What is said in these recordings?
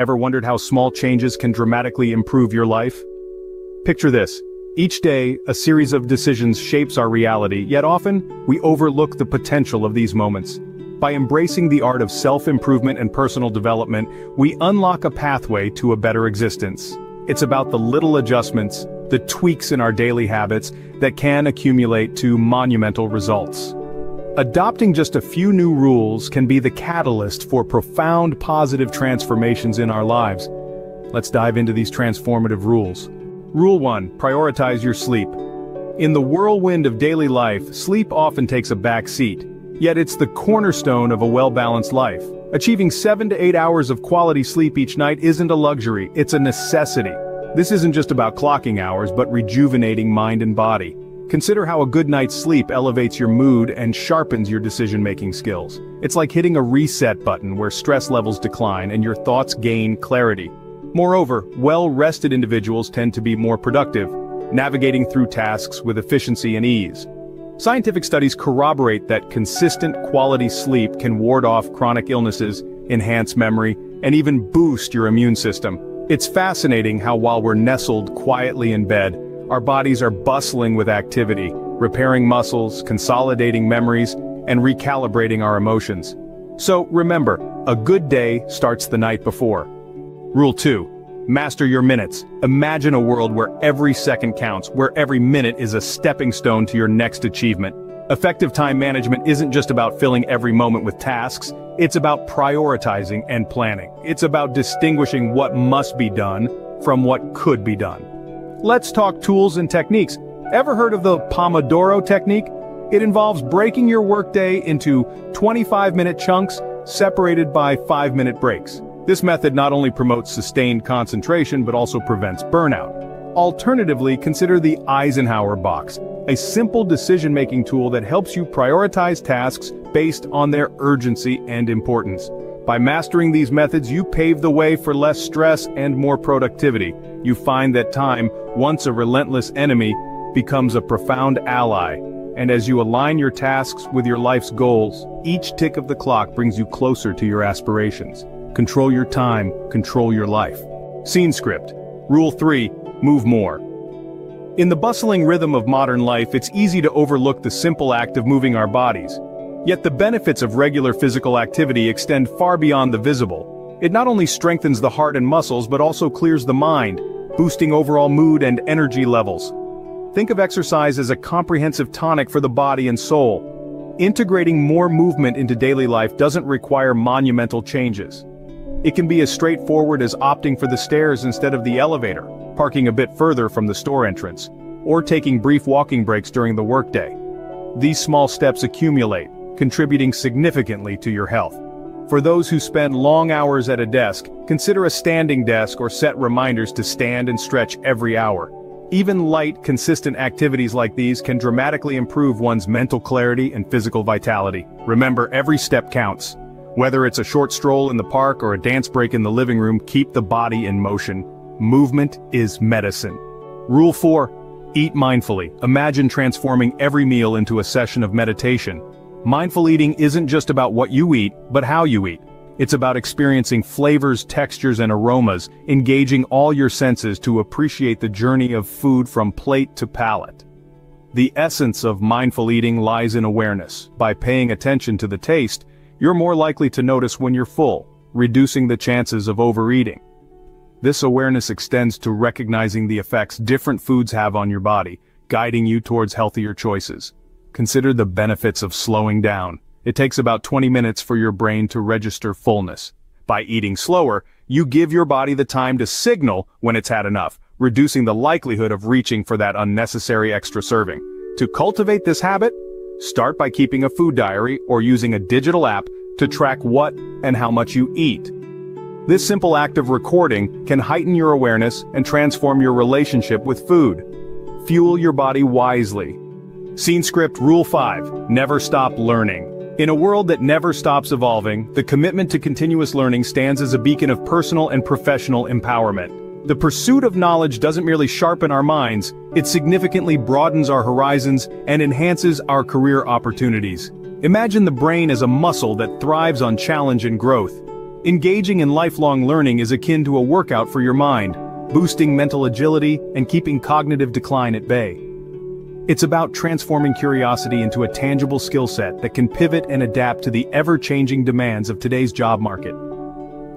Ever wondered how small changes can dramatically improve your life? Picture this. Each day, a series of decisions shapes our reality, yet often, we overlook the potential of these moments. By embracing the art of self-improvement and personal development, we unlock a pathway to a better existence. It's about the little adjustments, the tweaks in our daily habits, that can accumulate to monumental results. Adopting just a few new rules can be the catalyst for profound positive transformations in our lives. Let's dive into these transformative rules. Rule 1. Prioritize your sleep. In the whirlwind of daily life, sleep often takes a back seat. Yet it's the cornerstone of a well-balanced life. Achieving 7 to 8 hours of quality sleep each night isn't a luxury, it's a necessity. This isn't just about clocking hours but rejuvenating mind and body. Consider how a good night's sleep elevates your mood and sharpens your decision-making skills. It's like hitting a reset button where stress levels decline and your thoughts gain clarity. Moreover, well-rested individuals tend to be more productive, navigating through tasks with efficiency and ease. Scientific studies corroborate that consistent quality sleep can ward off chronic illnesses, enhance memory, and even boost your immune system. It's fascinating how while we're nestled quietly in bed, our bodies are bustling with activity, repairing muscles, consolidating memories, and recalibrating our emotions. So remember, a good day starts the night before. Rule 2. Master your minutes. Imagine a world where every second counts, where every minute is a stepping stone to your next achievement. Effective time management isn't just about filling every moment with tasks, it's about prioritizing and planning. It's about distinguishing what must be done from what could be done. Let's talk tools and techniques. Ever heard of the Pomodoro technique? It involves breaking your workday into 25-minute chunks separated by 5-minute breaks. This method not only promotes sustained concentration but also prevents burnout. Alternatively, consider the Eisenhower box, a simple decision-making tool that helps you prioritize tasks based on their urgency and importance. By mastering these methods you pave the way for less stress and more productivity. You find that time, once a relentless enemy, becomes a profound ally. And as you align your tasks with your life's goals, each tick of the clock brings you closer to your aspirations. Control your time, control your life. Scene script. Rule 3. Move more. In the bustling rhythm of modern life it's easy to overlook the simple act of moving our bodies. Yet the benefits of regular physical activity extend far beyond the visible. It not only strengthens the heart and muscles but also clears the mind, boosting overall mood and energy levels. Think of exercise as a comprehensive tonic for the body and soul. Integrating more movement into daily life doesn't require monumental changes. It can be as straightforward as opting for the stairs instead of the elevator, parking a bit further from the store entrance, or taking brief walking breaks during the workday. These small steps accumulate, contributing significantly to your health. For those who spend long hours at a desk, consider a standing desk or set reminders to stand and stretch every hour. Even light, consistent activities like these can dramatically improve one's mental clarity and physical vitality. Remember, every step counts. Whether it's a short stroll in the park or a dance break in the living room, keep the body in motion. Movement is medicine. Rule 4. Eat mindfully. Imagine transforming every meal into a session of meditation. Mindful eating isn't just about what you eat, but how you eat. It's about experiencing flavors, textures, and aromas, engaging all your senses to appreciate the journey of food from plate to palate. The essence of mindful eating lies in awareness. By paying attention to the taste, you're more likely to notice when you're full, reducing the chances of overeating. This awareness extends to recognizing the effects different foods have on your body, guiding you towards healthier choices. Consider the benefits of slowing down. It takes about 20 minutes for your brain to register fullness. By eating slower, you give your body the time to signal when it's had enough, reducing the likelihood of reaching for that unnecessary extra serving. To cultivate this habit, start by keeping a food diary or using a digital app to track what and how much you eat. This simple act of recording can heighten your awareness and transform your relationship with food. Fuel your body wisely, Scene script Rule 5. Never stop learning. In a world that never stops evolving, the commitment to continuous learning stands as a beacon of personal and professional empowerment. The pursuit of knowledge doesn't merely sharpen our minds, it significantly broadens our horizons and enhances our career opportunities. Imagine the brain as a muscle that thrives on challenge and growth. Engaging in lifelong learning is akin to a workout for your mind, boosting mental agility and keeping cognitive decline at bay. It's about transforming curiosity into a tangible skill set that can pivot and adapt to the ever-changing demands of today's job market.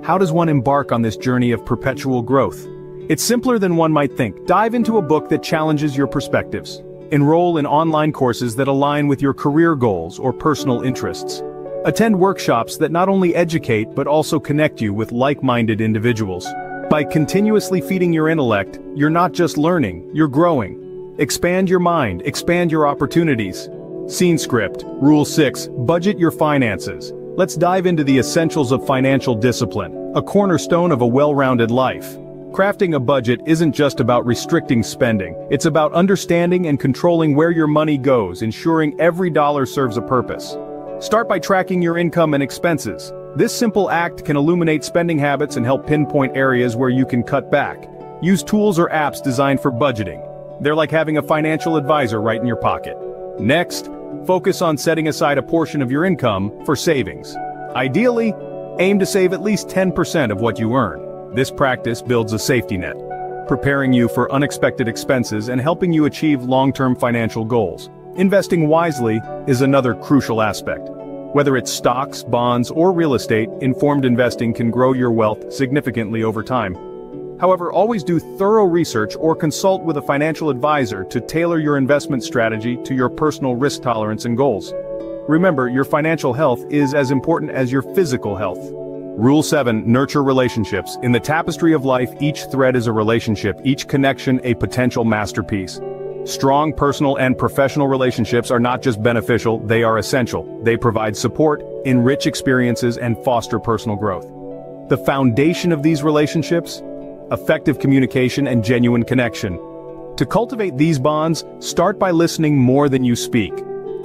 How does one embark on this journey of perpetual growth? It's simpler than one might think. Dive into a book that challenges your perspectives. Enroll in online courses that align with your career goals or personal interests. Attend workshops that not only educate but also connect you with like-minded individuals. By continuously feeding your intellect, you're not just learning, you're growing. Expand your mind, expand your opportunities. Scene script, Rule 6, budget your finances. Let's dive into the essentials of financial discipline, a cornerstone of a well-rounded life. Crafting a budget isn't just about restricting spending, it's about understanding and controlling where your money goes, ensuring every dollar serves a purpose. Start by tracking your income and expenses. This simple act can illuminate spending habits and help pinpoint areas where you can cut back. Use tools or apps designed for budgeting. They're like having a financial advisor right in your pocket. Next, focus on setting aside a portion of your income for savings. Ideally, aim to save at least 10% of what you earn. This practice builds a safety net, preparing you for unexpected expenses and helping you achieve long-term financial goals. Investing wisely is another crucial aspect. Whether it's stocks, bonds, or real estate, informed investing can grow your wealth significantly over time. However, always do thorough research or consult with a financial advisor to tailor your investment strategy to your personal risk tolerance and goals. Remember, your financial health is as important as your physical health. Rule 7. Nurture relationships. In the tapestry of life, each thread is a relationship, each connection a potential masterpiece. Strong personal and professional relationships are not just beneficial, they are essential. They provide support, enrich experiences, and foster personal growth. The foundation of these relationships? Effective communication and genuine connection. To cultivate these bonds, start by listening more than you speak.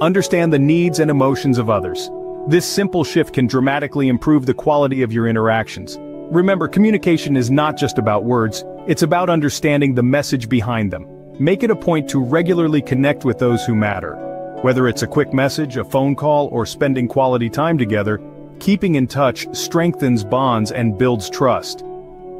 Understand the needs and emotions of others. This simple shift can dramatically improve the quality of your interactions. Remember, communication is not just about words, it's about understanding the message behind them. Make it a point to regularly connect with those who matter. Whether it's a quick message, a phone call, or spending quality time together, keeping in touch strengthens bonds and builds trust.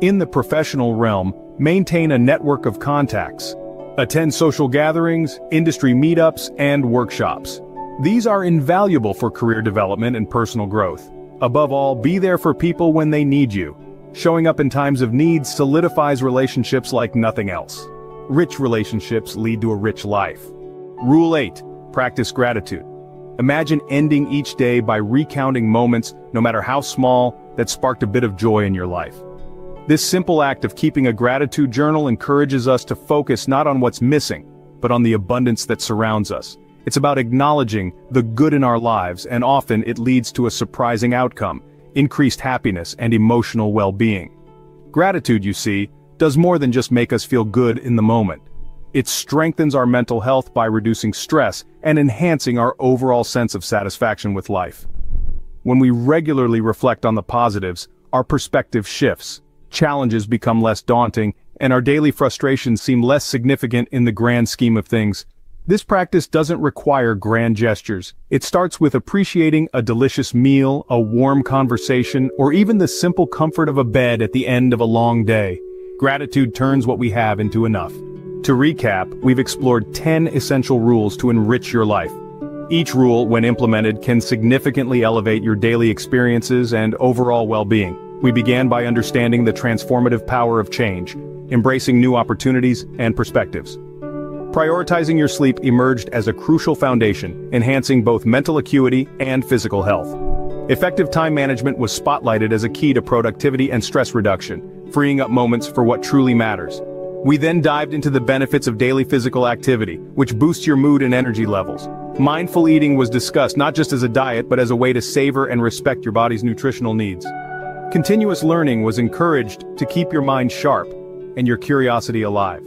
In the professional realm, maintain a network of contacts. Attend social gatherings, industry meetups, and workshops. These are invaluable for career development and personal growth. Above all, be there for people when they need you. Showing up in times of need solidifies relationships like nothing else. Rich relationships lead to a rich life. Rule 8. Practice gratitude. Imagine ending each day by recounting moments, no matter how small, that sparked a bit of joy in your life. This simple act of keeping a gratitude journal encourages us to focus not on what's missing, but on the abundance that surrounds us. It's about acknowledging the good in our lives and often it leads to a surprising outcome, increased happiness and emotional well-being. Gratitude, you see, does more than just make us feel good in the moment. It strengthens our mental health by reducing stress and enhancing our overall sense of satisfaction with life. When we regularly reflect on the positives, our perspective shifts, challenges become less daunting, and our daily frustrations seem less significant in the grand scheme of things. This practice doesn't require grand gestures. It starts with appreciating a delicious meal, a warm conversation, or even the simple comfort of a bed at the end of a long day. Gratitude turns what we have into enough. To recap, we've explored 10 essential rules to enrich your life. Each rule, when implemented, can significantly elevate your daily experiences and overall well-being. We began by understanding the transformative power of change, embracing new opportunities and perspectives. Prioritizing your sleep emerged as a crucial foundation, enhancing both mental acuity and physical health. Effective time management was spotlighted as a key to productivity and stress reduction, freeing up moments for what truly matters. We then dived into the benefits of daily physical activity, which boosts your mood and energy levels. Mindful eating was discussed not just as a diet but as a way to savor and respect your body's nutritional needs. Continuous learning was encouraged to keep your mind sharp and your curiosity alive.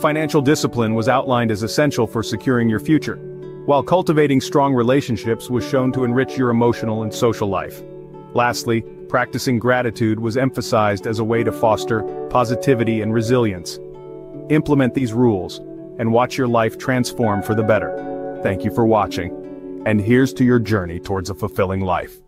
Financial discipline was outlined as essential for securing your future, while cultivating strong relationships was shown to enrich your emotional and social life. Lastly, practicing gratitude was emphasized as a way to foster positivity and resilience. Implement these rules, and watch your life transform for the better. Thank you for watching, and here's to your journey towards a fulfilling life.